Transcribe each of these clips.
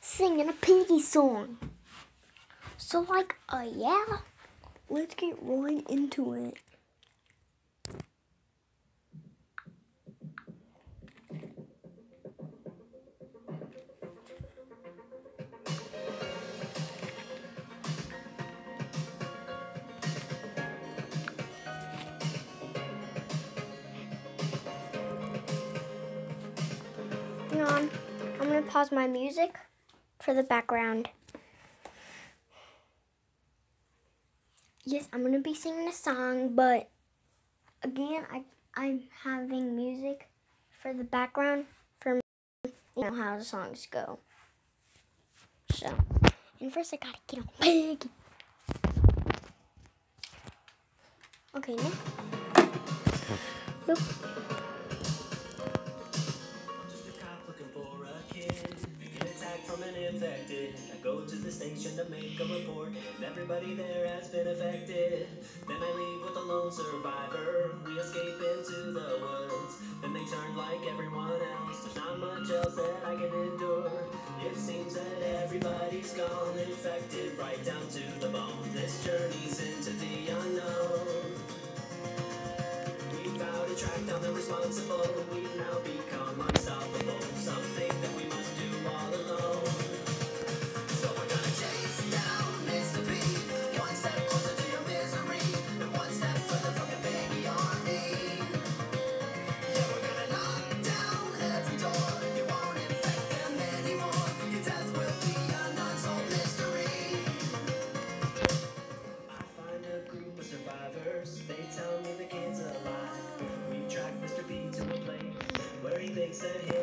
singing a piggy song. So like, uh, yeah, let's get right into it. On. I'm gonna pause my music for the background. Yes, I'm gonna be singing a song, but again, I I'm having music for the background for you know how the songs go. So, and first I gotta get on big. Okay, now. Boop. Get attacked from an infected. I go to the station to make a report, and everybody there has been affected. Then I leave with a lone survivor. We escape into the woods. Then they turn like everyone else. There's not much else that I can endure. It seems that everybody's gone infected right down to the bone. This journey's into the unknown. We vow to track down the responsible. We've now become unstoppable. Something where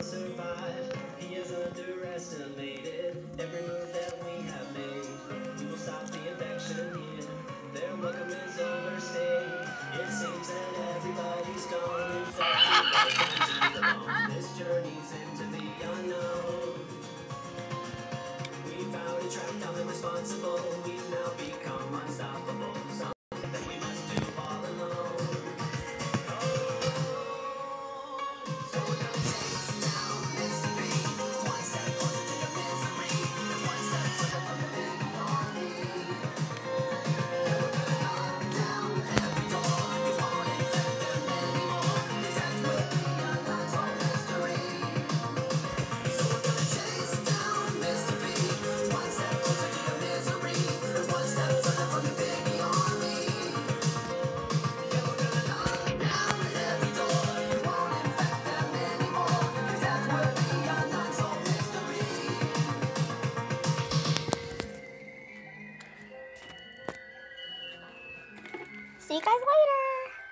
See you guys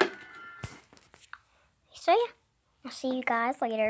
later. So yeah, I'll see you guys later.